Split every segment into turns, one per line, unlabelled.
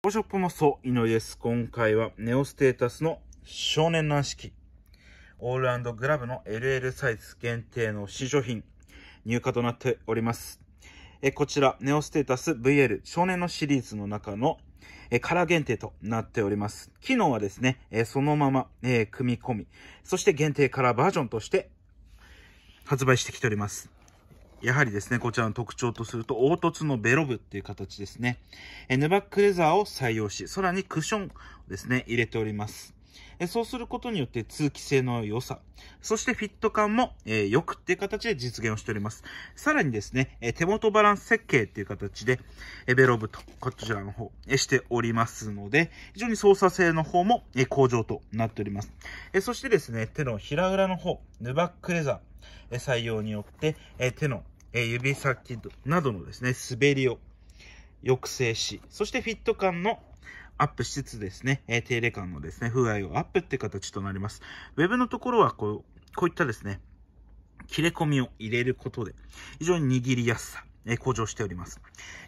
ボショップもそう、井上です。今回はネオステータスの少年軟式、オールグラブの LL サイズ限定の試乗品、入荷となっております。えこちら、ネオステータス VL 少年のシリーズの中のえカラー限定となっております。機能はですね、えそのまま、え組み込み、そして限定カラーバージョンとして発売してきております。やはりですね、こちらの特徴とすると、凹凸のベロブっていう形ですね。えヌバックレザーを採用し、さらにクッションですね、入れております。えそうすることによって通気性の良さ、そしてフィット感も、え、良くっていう形で実現をしております。さらにですね、え手元バランス設計っていう形で、えベロブとこちらの方、えしておりますので、非常に操作性の方も、え向上となっております。えそしてですね、手のひら裏の方、ヌバックレザー、え採用によって、え手のえ指先などのですね、滑りを抑制し、そしてフィット感のアップしつつですね、え手入れ感のですね、風合いをアップって形となります。ウェブのところはこう、こういったですね、切れ込みを入れることで、非常に握りやすさ、え向上しております。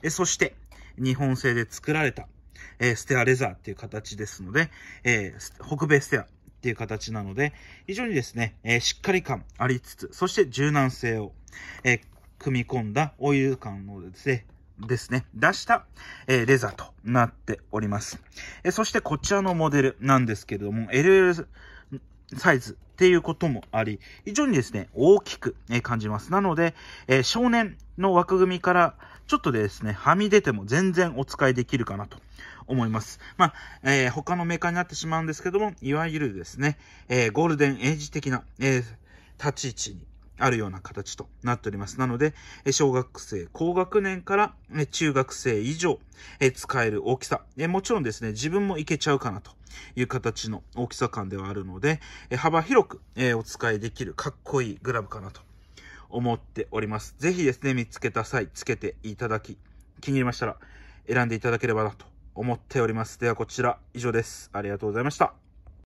えそして、日本製で作られた、えステアレザーっていう形ですので、え北米ステアっていう形なので、非常にですね、えしっかり感ありつつ、そして柔軟性を、え組み込んだオイル感のですね、ですね、出した、えー、レザーとなっております。えそしてこちらのモデルなんですけれども、LL サイズっていうこともあり、非常にですね、大きく、え感じます。なので、え少年の枠組みからちょっとですね、はみ出ても全然お使いできるかなと思います。まあ、えー、他のメーカーになってしまうんですけども、いわゆるですね、えー、ゴールデンエイジ的な、えー、立ち位置にあるような形となっております。なので、小学生、高学年から中学生以上使える大きさ。もちろんですね、自分もいけちゃうかなという形の大きさ感ではあるので、幅広くお使いできるかっこいいグラブかなと思っております。ぜひですね、見つけた際、つけていただき、気に入りましたら選んでいただければなと思っております。ではこちら以上です。ありがとうございました。